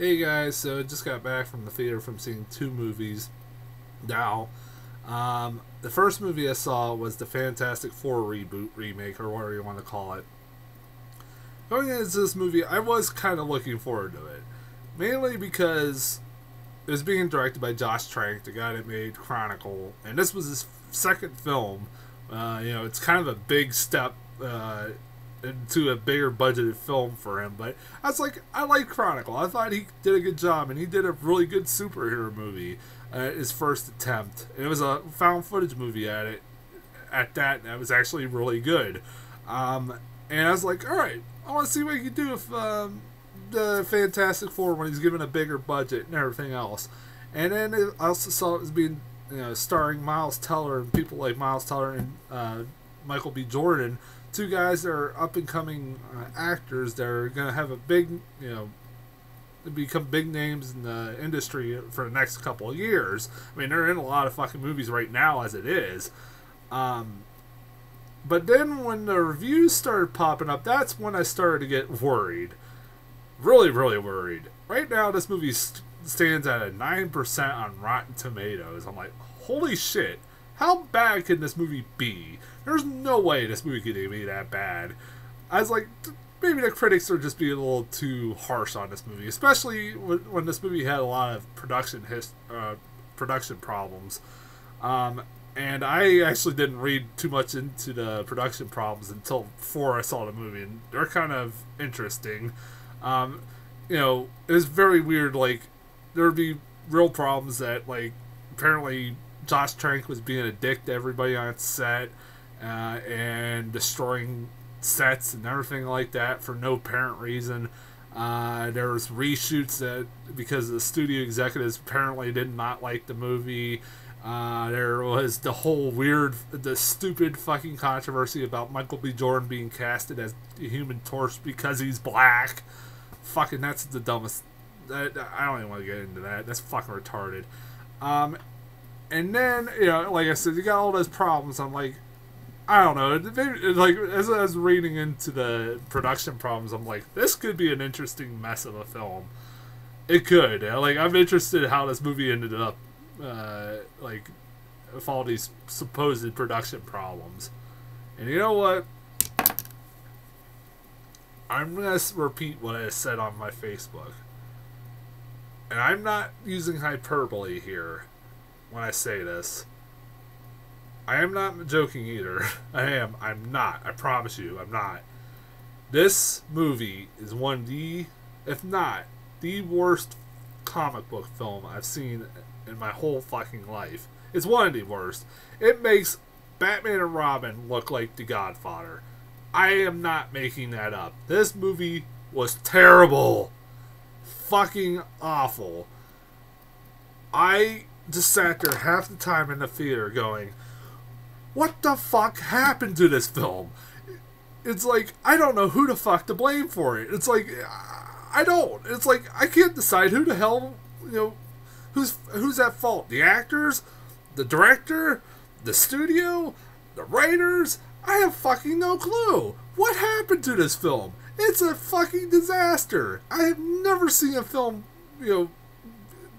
Hey guys, so I just got back from the theater from seeing two movies now. Um, the first movie I saw was the Fantastic Four reboot, remake, or whatever you want to call it. Going into this movie, I was kind of looking forward to it. Mainly because it was being directed by Josh Trank, the guy that made Chronicle, and this was his second film. Uh, you know, it's kind of a big step uh, into a bigger budgeted film for him. But I was like, I like Chronicle. I thought he did a good job, and he did a really good superhero movie. Uh, his first attempt. And it was a found footage movie at it, at that, and it was actually really good. Um, and I was like, all right, I want to see what he can do with um, the Fantastic Four when he's given a bigger budget and everything else. And then it, I also saw it was being, you know, starring Miles Teller and people like Miles Teller and uh, Michael B. Jordan two guys that are up and coming uh, actors that are going to have a big, you know, become big names in the industry for the next couple of years. I mean, they're in a lot of fucking movies right now as it is. Um, but then when the reviews started popping up, that's when I started to get worried. Really, really worried. Right now, this movie st- stands at a 9% on Rotten Tomatoes. I'm like, holy shit. How bad can this movie be? There's no way this movie could be that bad. I was like, maybe the critics are just being a little too harsh on this movie, especially when, this movie had a lot of production uh, production problems. Um, and I actually didn't read too much into the production problems until before I saw the movie, and they're kind of interesting. Um, you know, it was very weird. Like there would be real problems that, like, apparently Josh Trank was being a dick to everybody on set uh, and destroying sets and everything like that for no apparent reason. Uh, there was reshoots that because the studio executives apparently did not like the movie. Uh, there was the whole weird, the stupid fucking controversy about Michael B. Jordan being casted as Human Torch because he's black. Fucking, that's the dumbest. That, I don't even want to get into that. That's fucking retarded. Um, and then you know, like I said, you got all those problems. I'm like, I don't know. Like as I was reading into the production problems, I'm like, this could be an interesting mess of a film. It could. Like I'm interested how this movie ended up. Uh, like with all these supposed production problems. And you know what? I'm gonna repeat what I said on my Facebook. And I'm not using hyperbole here when I say this. I am not joking either. I am. I'm not. I promise you, I'm not. This movie is one of the, if not the worst comic book film I've seen in my whole fucking life. It's one of the worst. It makes Batman and Robin look like The Godfather. I am not making that up. This movie was terrible. Fucking awful. I just sat there half the time in the theater going, what the fuck happened to this film? It's like I don't know who the fuck to blame for it. It's like I don't. It's like I can't decide who the hell you know who's who's at fault. The actors, the director, the studio, the writers. I have fucking no clue. What happened to this film? It's a fucking disaster. I have never seen a film, you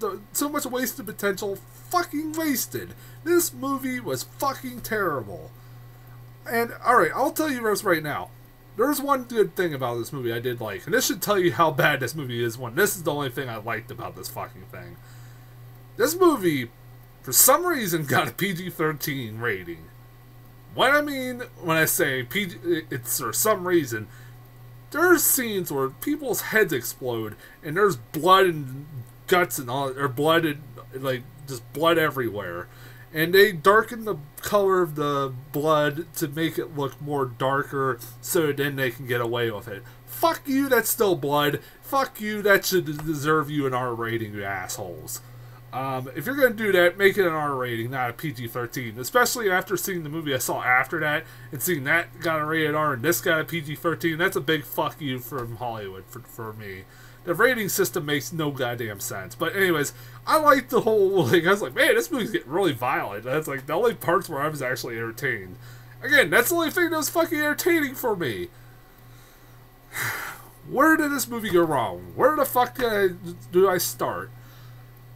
know, so much wasted potential fucking wasted. This movie was fucking terrible. And alright, I'll tell you this right now. There's one good thing about this movie I did like, and this should tell you how bad this movie is when this is the only thing I liked about this fucking thing. This movie, for some reason, got a PG 13 rating. What I mean when I say PG, it's for some reason, there's scenes where people's heads explode and there's blood and guts and all, or blood and like just blood everywhere. And they darken the color of the blood to make it look more darker so then they can get away with it. Fuck you, that's still blood. Fuck you, that should deserve you an R rating, you assholes. Um, if you're going to do that, make it an R rating, not a PG 13. Especially after seeing the movie I saw after that and seeing that got a rated R and this got a PG 13. That's a big fuck you from Hollywood for, for me the rating system makes no goddamn sense. But anyways, I like the whole like I was like, man, this movie's getting really violent. That's like the only parts where I was actually entertained. Again, that's the only thing that was fucking entertaining for me. Where did this movie go wrong? Where the fuck do I, do I start?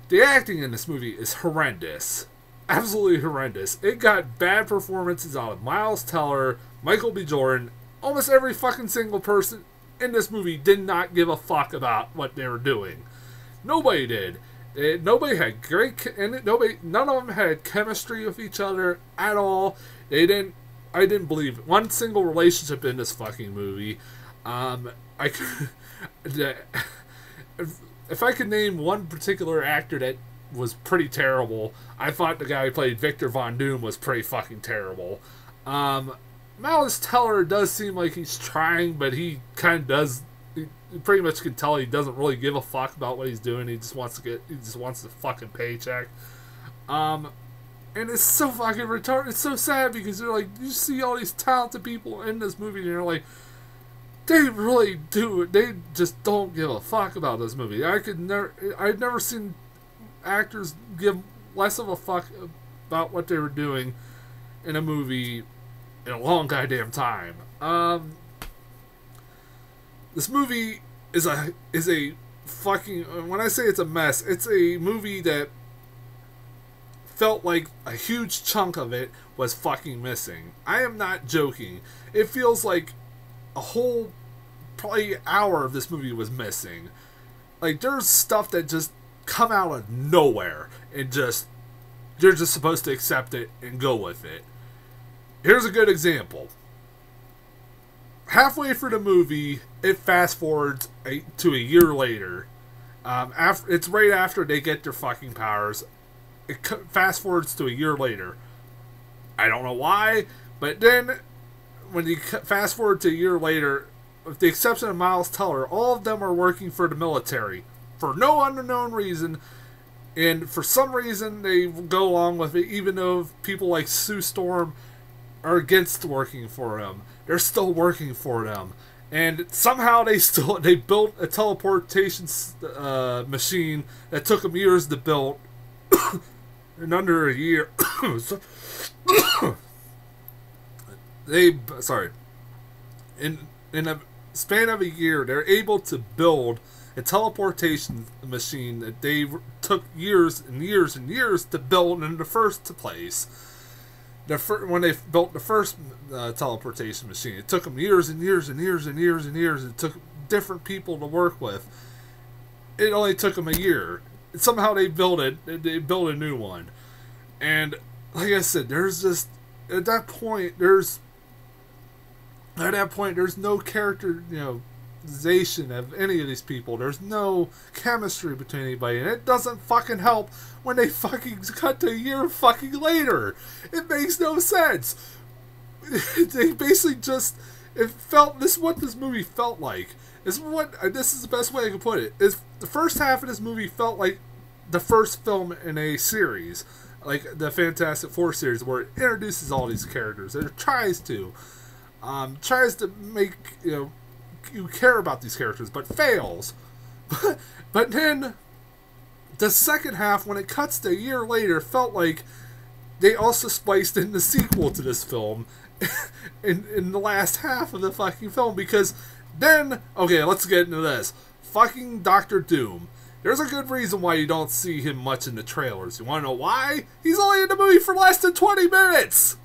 The acting in this movie is horrendous. Absolutely horrendous. It got bad performances out of Miles Teller, Michael B. Jordan. Almost every fucking single person in this movie did not give a fuck about what they were doing. Nobody did. It, nobody had great, and nobody, none of them had chemistry with each other at all. They didn't. I didn't believe one single relationship in this fucking movie. Um, I could, if, I could name one particular actor that was pretty terrible, I thought the guy who played Victor Von Doom was pretty fucking terrible. Um, Miles Teller does seem like he's trying, but he kind of does. You pretty much can tell he doesn't really give a fuck about what he's doing. He just wants to get. He just wants the fucking paycheck. Um, and it's so fucking retarded. It's so sad because you're like you see all these talented people in this movie, and you're like, they really do. They just don't give a fuck about this movie. I could never. I've never seen actors give less of a fuck about what they were doing in a movie in a long goddamn time. Um, this movie is a is a fucking. When I say it's a mess, it's a movie that felt like a huge chunk of it was fucking missing. I am not joking. It feels like a whole probably hour of this movie was missing. Like there's stuff that just come out of nowhere and just you're just supposed to accept it and go with it. Here's a good example. Halfway through the movie, it fast forwards a, to a year later. Um, after it's right after they get their fucking powers. It fast forwards to a year later. I don't know why, but then when you fast forward to a year later, with the exception of Miles Teller, all of them are working for the military for no unknown reason. And for some reason, they go along with it, even though people like Sue Storm are against working for them. They're still working for them, and somehow they still they built a teleportation uh, machine that took them years to build, in under a year. They sorry, in in a span of a year, they're able to build a teleportation machine that they took years and years and years to build in the first place the fir- when they built the first uh, teleportation machine, it took them years and years and years and years and years. It took different people to work with. It only took them a year. Somehow they built it. They built a new one, and like I said, there's just at that point there's at that point there's no character you know of any of these people. There's no chemistry between anybody, and it doesn't fucking help when they fucking cut to a year fucking later. It makes no sense. they basically just it felt this is what this movie felt like. Is what uh, this is the best way I can put it. Is the first half of this movie felt like the first film in a series, like the Fantastic Four series, where it introduces all these characters. It tries to, um, tries to make you know you care about these characters, but fails. but then the second half, when it cuts to a year later, felt like they also spliced in the sequel to this film in in the last half of the fucking film because then okay, let's get into this. Fucking Doctor Doom. There's a good reason why you don't see him much in the trailers. You want to know why? He's only in the movie for less than 20 minutes.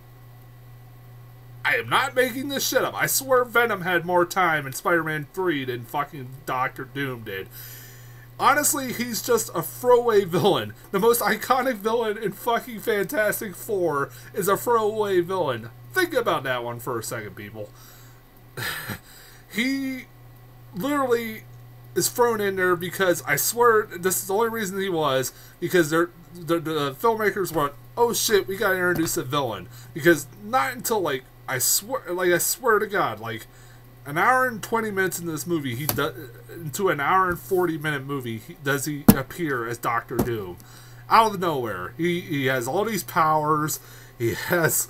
I am not making this shit up. I swear Venom had more time in Spider Man 3 than fucking Doctor Doom did. Honestly, he's just a throwaway villain. The most iconic villain in fucking Fantastic Four is a throwaway villain. Think about that one for a second, people. he literally is thrown in there because I swear this is the only reason he was because they're, the, the filmmakers went, oh shit, we gotta introduce a villain because not until like I swear, like I swear to God, like an hour and twenty minutes in this movie, he does into an hour and forty minute movie, he, does he appear as Doctor Doom out of nowhere? He he has all these powers. He has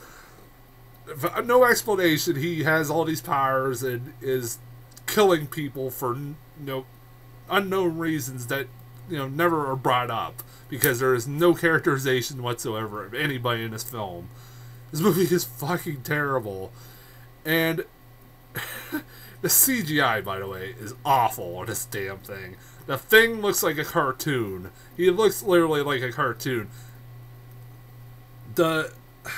no explanation. He has all these powers and is killing people for you know unknown reasons that you know never are brought up because there is no characterization whatsoever of anybody in this film. This movie is fucking terrible. And The CGI, by the way, is awful on this damn thing. The thing looks like a cartoon. He looks literally like a cartoon. The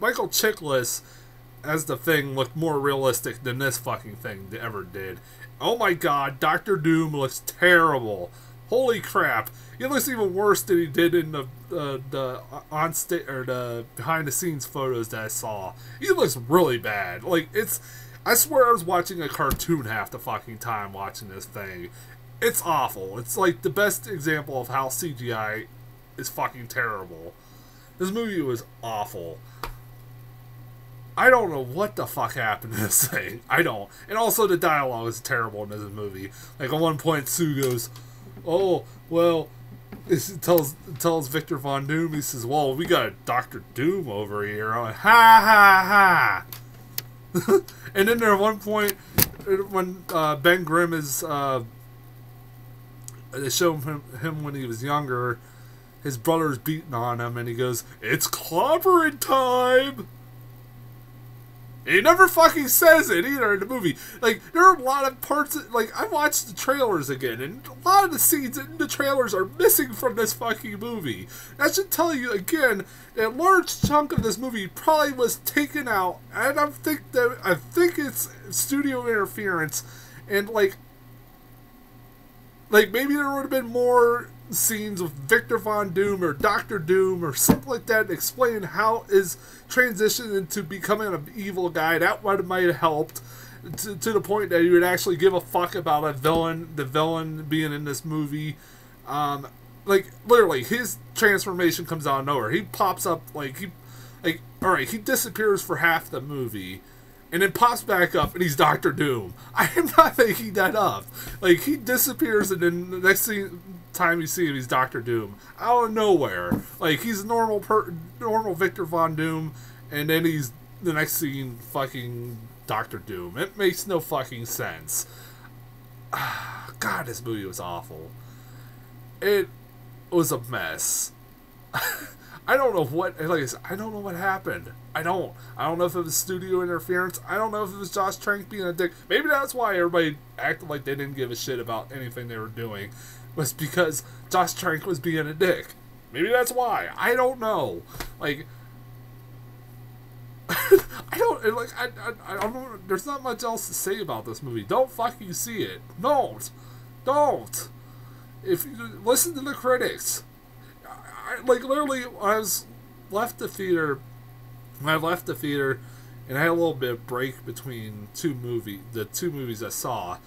Michael Chiklis as the thing looked more realistic than this fucking thing ever did. Oh my god, Doctor Doom looks terrible. Holy crap! He looks even worse than he did in the uh, the on state or the behind the scenes photos that I saw. He looks really bad. Like it's, I swear I was watching a cartoon half the fucking time watching this thing. It's awful. It's like the best example of how CGI is fucking terrible. This movie was awful. I don't know what the fuck happened to this thing. I don't. And also the dialogue is terrible in this movie. Like at one point Sue goes, "Oh, well," it tells tells Victor Von Doom. He says, "Well, we got Doctor Doom over here." Like, "Ha ha ha!" and then there at one point when uh, Ben Grimm is uh, they show him him when he was younger. His brother's beating on him, and he goes, "It's clobbering time." He never fucking says it either in the movie. Like there are a lot of parts. That, like I watched the trailers again, and a lot of the scenes in the trailers are missing from this fucking movie. That should tell you again that a large chunk of this movie probably was taken out, and I think that I think it's studio interference, and like, like maybe there would have been more scenes with Victor Von Doom or Doctor Doom or something like that, explaining how his transition into becoming an evil guy. That might might have helped to, to the point that you would actually give a fuck about a villain, the villain being in this movie. Um, like literally, his transformation comes out of nowhere. He pops up like he, like all right, he disappears for half the movie and then pops back up and he's Doctor Doom. I am not making that up. Like he disappears and then the next thing, time you see him, he's Doctor Doom out of nowhere. Like he's normal, per, normal Victor Von Doom, and then he's the next scene fucking Doctor Doom. It makes no fucking sense. God, this movie was awful. It was a mess. I don't know what like I, said, I don't know what happened. I don't. I don't know if it was studio interference. I don't know if it was Josh Trank being a dick. Maybe that's why everybody acted like they didn't give a shit about anything they were doing. Was because Josh Trank was being a dick. Maybe that's why. I don't know. Like I don't like I, I I don't there's not much else to say about this movie. Don't fucking see it. Don't. Don't. If you listen to the critics. I, like literally I was left the theater when I left the theater and I had a little bit of break between two movie the two movies I saw.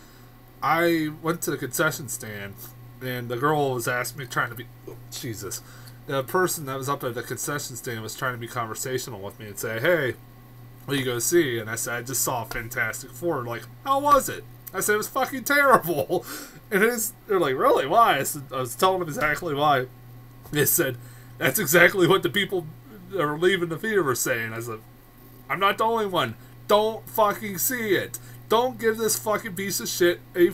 I went to the concession stand and the girl was asking me trying to be oh, Jesus. The person that was up at the concession stand was trying to be conversational with me and say, Hey, what you go see? And I said, I just saw Fantastic Four. Like, how was it? I said, it was fucking terrible. And it's, they're like, really? Why? I, said, I was telling them exactly why. They said, that's exactly what the people that are leaving the theater were saying. I said, I'm not the only one. Don't fucking see it. Don't give this fucking piece of shit a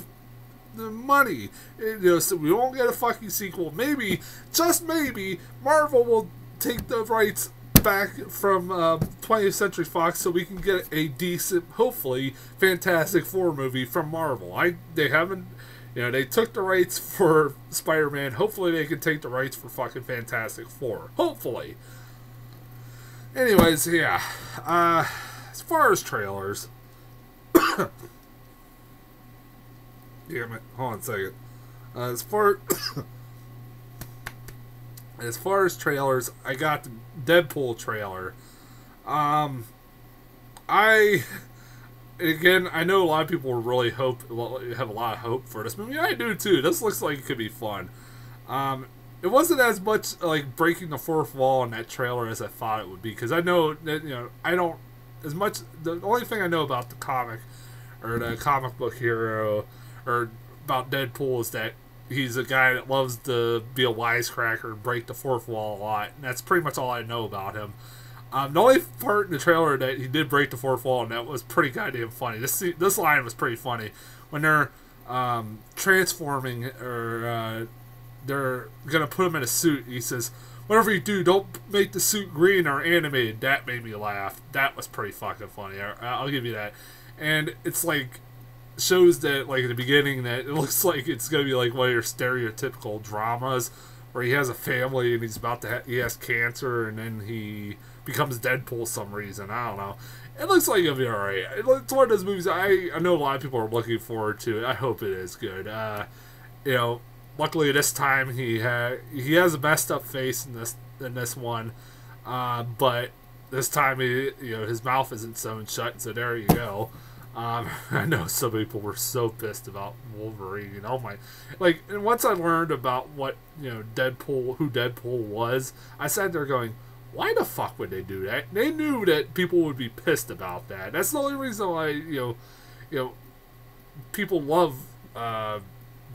the money. You know, so we won't get a fucking sequel. Maybe, just maybe, Marvel will take the rights back from uh, 20th Century Fox so we can get a decent, hopefully, Fantastic Four movie from Marvel. I they haven't. You know, they took the rights for Spider Man. Hopefully, they can take the rights for fucking Fantastic Four. Hopefully. Anyways, yeah. Uh, as far as trailers. Damn it. Hold on a second. Uh, as far as far as trailers, I got the Deadpool trailer. Um, I again, I know a lot of people really hope have a lot of hope for this movie. I do too. This looks like it could be fun. Um, it wasn't as much like breaking the fourth wall in that trailer as I thought it would be because I know that you know I don't as much. The only thing I know about the comic or the comic book hero or about Deadpool is that he's a guy that loves to be a wisecracker and break the fourth wall a lot. And that's pretty much all I know about him. Um, the only part in the trailer that he did break the fourth wall, and that was pretty goddamn funny. This this line was pretty funny when they're um, transforming or uh, they're gonna put him in a suit. He says, "Whatever you do, don't make the suit green or animated." That made me laugh. That was pretty fucking funny. I, I'll give you that. And it's like shows that like at the beginning that it looks like it's gonna be like one of your stereotypical dramas where he has a family and he's about to ha- he has cancer and then he becomes Deadpool some reason. I don't know. It looks like it'll be alright. It's one of those movies I I know a lot of people are looking forward to. I hope it is good. Uh, you know, luckily this time he had he has a messed up face in this in this one, uh, but this time he you know his mouth isn't sewn shut. So there you go. Um, I know some people were so pissed about Wolverine. Oh my! Like, and once I learned about what you know Deadpool, who Deadpool was, I sat there going, "Why the fuck would they do that?" They knew that people would be pissed about that. That's the only reason why you know, you know, people love uh,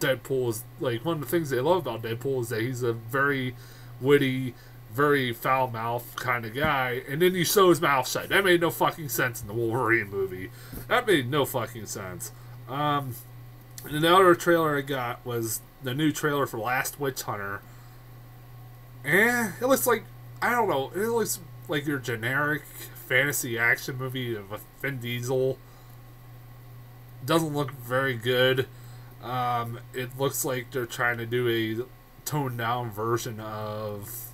Deadpool. Is like one of the things they love about Deadpool is that he's a very witty very foul mouth kind of guy, and then you sew his mouth shut. That made no fucking sense in the Wolverine movie. That made no fucking sense. Um, and the other trailer I got was the new trailer for Last Witch Hunter. Eh, it looks like I don't know. It looks like your generic fantasy action movie of a Vin Diesel. Doesn't look very good. Um, it looks like they're trying to do a toned down version of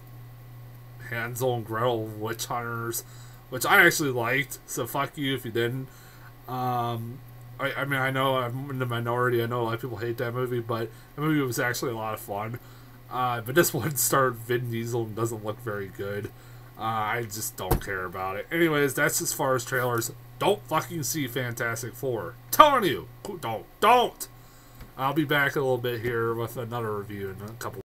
Hansel and Gretel Witch Hunters, which I actually liked. So fuck you if you didn't. Um, I, I mean, I know I'm in the minority. I know a lot of people hate that movie, but the movie was actually a lot of fun. Uh, but this one starred Vin Diesel and doesn't look very good. Uh, I just don't care about it. Anyways, that's as far as trailers. Don't fucking see Fantastic Four. Telling you, don't, don't. I'll be back a little bit here with another review in a couple.